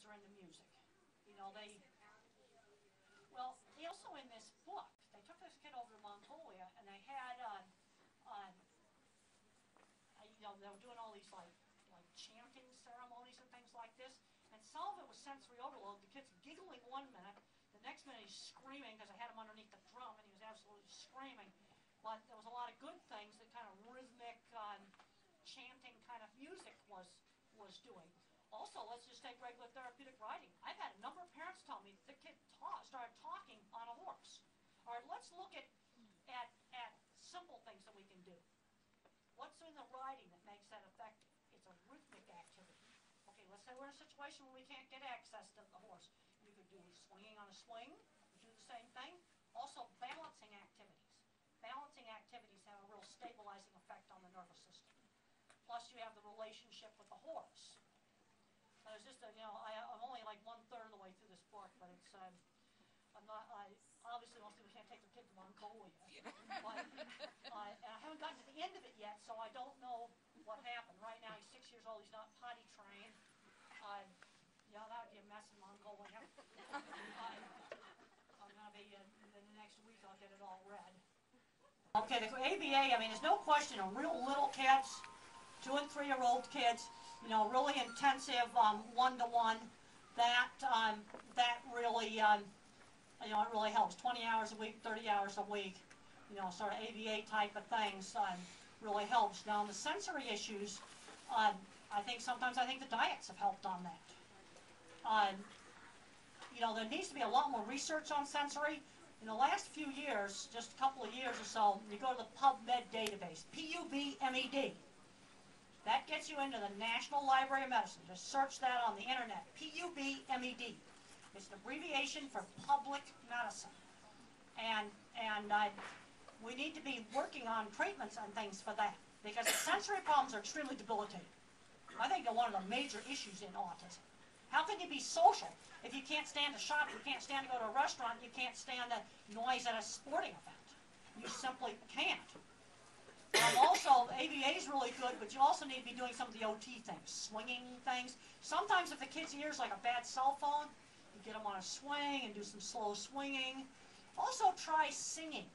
kids are into music. You know, they, well, they also in this book, they took this kid over to Mongolia and they had, uh, uh, you know, they were doing all these like, like chanting ceremonies and things like this. And some of it was sensory overload. The kid's giggling one minute, the next minute he's screaming because I had him underneath the drum and he was absolutely screaming. But there was a lot of good things that kind of rhythmic, um, chanting kind of music was was doing. Let's just take regular therapeutic riding. I've had a number of parents tell me the kid ta- started talking on a horse. All right, let's look at, at, at simple things that we can do. What's in the riding that makes that effective? It's a rhythmic activity. Okay, let's say we're in a situation where we can't get access to the horse. You could do swinging on a swing, do the same thing. Also, balancing activities. Balancing activities have a real stabilizing effect on the nervous system. Plus, you have the relationship with the horse. It's just, a, you know, I, I'm only like one third of the way through this book, but it's, um, I'm not, I, obviously most people can't take their kid to Mongolia. But, uh, and I haven't gotten to the end of it yet, so I don't know what happened. Right now, he's six years old, he's not potty trained. Uh, yeah, that would be a mess in Mongolia. Uh, I'm gonna be, uh, in the next week, I'll get it all read. Okay, the ABA, I mean, there's no question, of real little kids, two and three year old kids, you know, really intensive um, one-to-one. That um, that really, um, you know, it really helps. 20 hours a week, 30 hours a week, you know, sort of ABA type of things um, really helps. Now, the sensory issues, um, I think sometimes I think the diets have helped on that. Um, you know, there needs to be a lot more research on sensory. In the last few years, just a couple of years or so, you go to the PubMed database, P-U-B-M-E-D. That gets you into the National Library of Medicine. Just search that on the internet. P-U-B-M-E-D. It's an abbreviation for public medicine. And, and uh, we need to be working on treatments and things for that. Because sensory problems are extremely debilitating. I think they're one of the major issues in autism. How can you be social if you can't stand to shop, you can't stand to go to a restaurant, you can't stand the noise at a sporting event? You simply can't. Um, also, ABA is really good, but you also need to be doing some of the OT things, swinging things. Sometimes if the kid's ear's like a bad cell phone, you get them on a swing and do some slow swinging. Also try singing.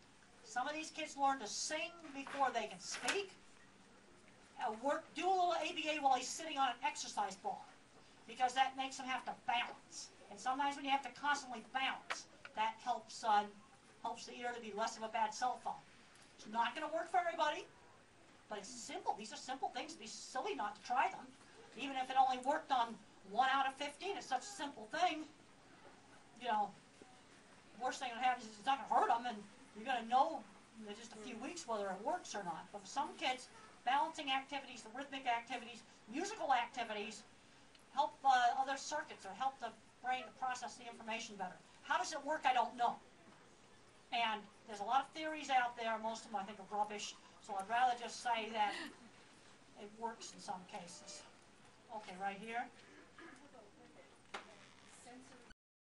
Some of these kids learn to sing before they can speak. Uh, work, do a little ABA while he's sitting on an exercise ball, because that makes him have to balance. And sometimes when you have to constantly balance, that helps uh, helps the ear to be less of a bad cell phone. It's not going to work for everybody, but it's simple. These are simple things. It'd be silly not to try them. Even if it only worked on one out of 15, it's such a simple thing. You know, worst thing that happens is it's not going to hurt them, and you're going to know in just a few weeks whether it works or not. But for some kids, balancing activities, the rhythmic activities, musical activities, help uh, other circuits or help the brain to process the information better. How does it work? I don't know. And there's a lot of theories out there. Most of them I think are rubbish. So I'd rather just say that it works in some cases. Okay, right here.